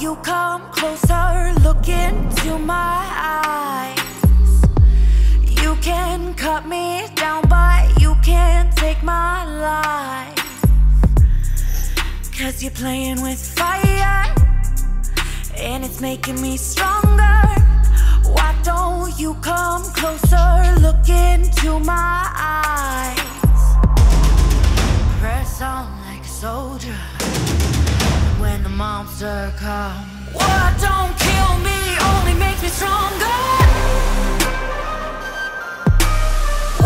you come closer, look into my eyes. You can cut me down, but you can't take my life. Cause you're playing with fire, and it's making me stronger. Why don't you come closer, look into my eyes? Press on like a soldier monster comes. What don't kill me, only makes me stronger.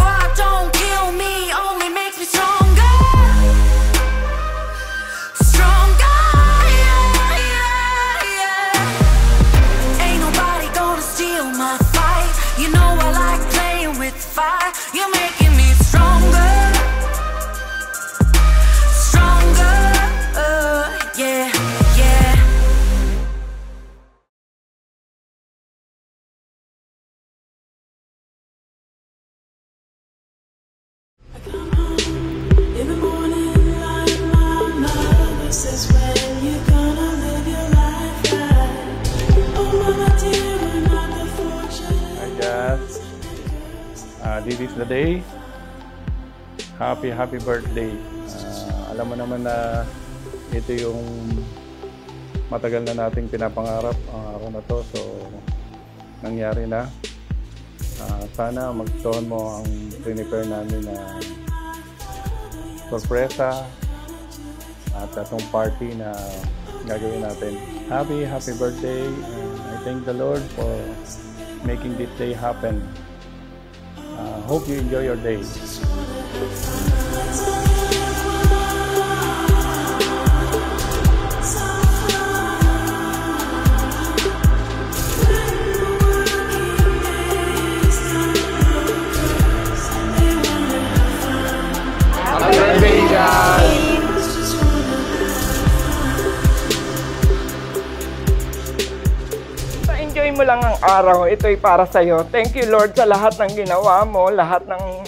What don't kill me, only makes me stronger. Stronger. Ain't nobody gonna steal my fight. You know I like playing with fire. You make uh, this is the day. Happy, happy birthday. Ah, alam mo naman na ito yung matagal na nating pinapangarap ang araw na to. So, nangyari na. Ah, sana magtuon mo ang prepare namin na sorpresa at atong party na gagawin natin. Happy, happy birthday. And I thank the Lord for making this day happen. Hope you enjoy your day. Lang ang araw. Ito'y para sa'yo. Thank you, Lord, sa lahat ng ginawa mo, lahat ng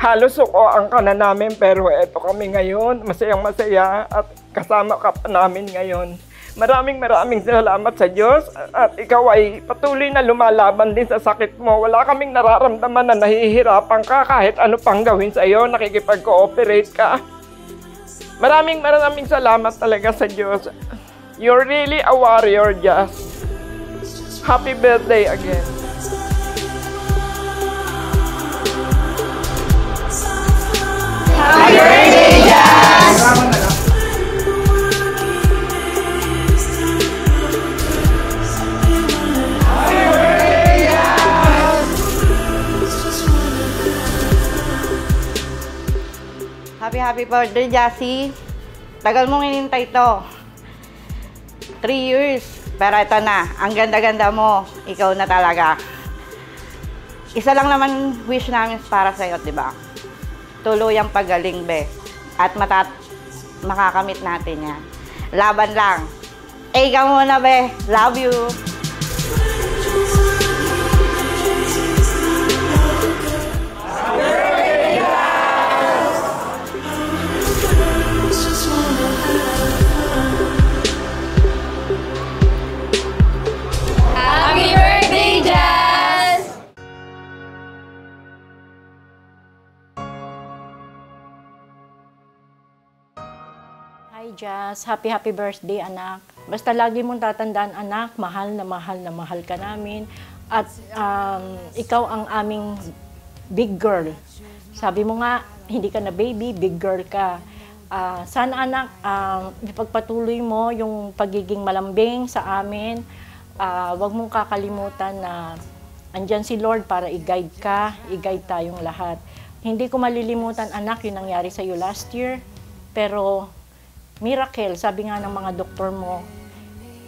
halos sukoan ka na namin, pero eto kami ngayon, masayang masaya at kasama ka pa namin ngayon. Maraming maraming salamat sa Diyos at ikaw ay patuloy na lumalaban din sa sakit mo. Wala kaming nararamdaman na nahihirapan ka kahit ano pang gawin sa iyo, nakikipag-cooperate ka. Maraming maraming salamat talaga sa Diyos. You're really a warrior, Just. Happy birthday again. Happy happy birthday, Jassy. Tagal mong inintay to. Three years. Pero ito na, ang ganda-ganda mo. Ikaw na talaga. Isa lang naman wish namin para sa'yo, di ba? Tuloy ang pagaling, be. At matat makakamit natin yan. Laban lang. Ikaw muna, be. Love you. Hi Jazz, happy happy birthday anak. Basta lagi mong tatandaan anak, mahal na mahal na mahal ka namin. At um, ikaw ang aming big girl. Sabi mo nga, hindi ka na baby, big girl ka. Ah, sana anak, um, ipagpatuloy mo yung pagiging malambing sa amin. Ah, huwag mong kakalimutan na andyan si Lord para i-guide ka, i-guide tayong lahat. Hindi ko malilimutan anak yung nangyari sa iyo last year. Pero miracle, sabi nga ng mga doktor mo,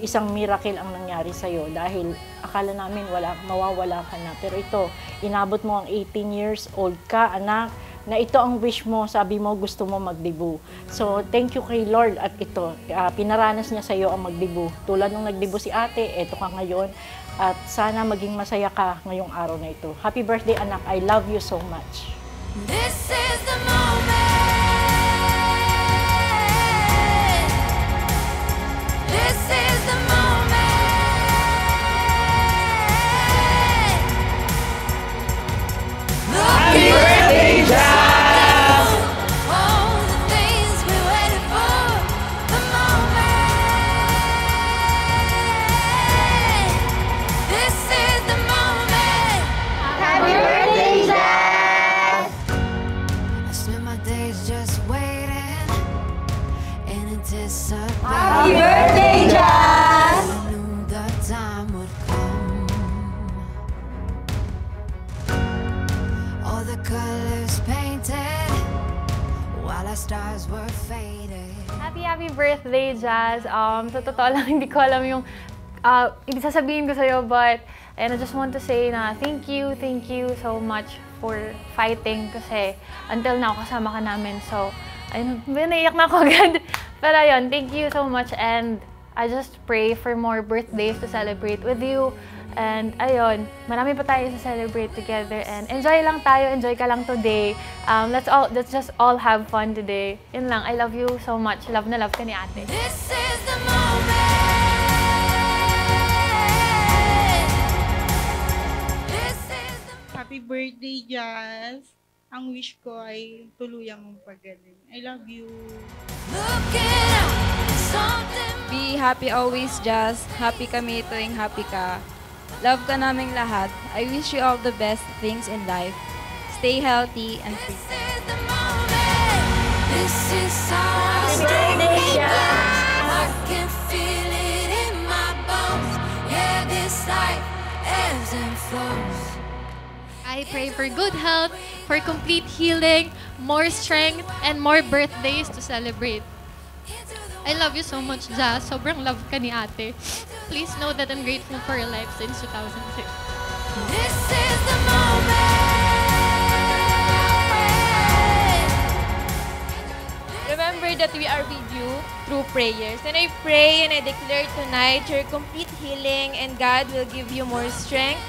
isang miracle ang nangyari sa iyo dahil akala namin wala mawawala ka na. Pero ito, inabot mo ang 18 years old ka, anak, na ito ang wish mo, sabi mo gusto mo magdibu. So, thank you kay Lord at ito, ah, pinaranas niya sa iyo ang magdibu. Tulad nung nagdibu si ate, eto ka ngayon. At sana maging masaya ka ngayong araw na ito. Happy birthday anak, I love you so much. This is the my days just waiting in anticipation. Happy birthday, Jazz! I knew the time would come. All the colors painted while our stars were. Happy, happy birthday, Jazz! Um, sa totoo lang, hindi ko alam yung uh, hindi sasabihin ko sa'yo, but and I just want to say na thank you, thank you so much for fighting kasi until now, kasama ka namin. So, ayun, naiyak na ako agad. Pero ayun, thank you so much and I just pray for more birthdays to celebrate with you. And ayun, marami pa tayo sa celebrate together and enjoy lang tayo, enjoy ka lang today. Um, let's all let's just all have fun today. Yun lang, I love you so much. Love na love ka ni ate. This is Happy birthday, Jazz! Ang wish ko ay tuluyang mong pagaling. I love you. Be happy always, Jazz. Happy kami tuwing happy ka. Love ka naming lahat. I wish you all the best things in life. Stay healthy and free. This is the moment. I pray for good health, for complete healing, more strength, and more birthdays to celebrate. I love you so much, Jazz. Sobrang love ka ni ate. Please know that I'm grateful for your life since 2006. This is the moment. Remember that we are with you through prayers. And I pray and I declare tonight your complete healing and God will give you more strength.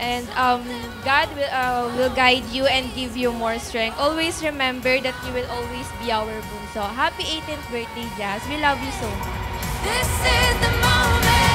And um, God will, uh, will guide you and give you more strength. Always remember that you will always be our bunso. Happy 18th birthday, Jazz. We love you so much. This is the moment.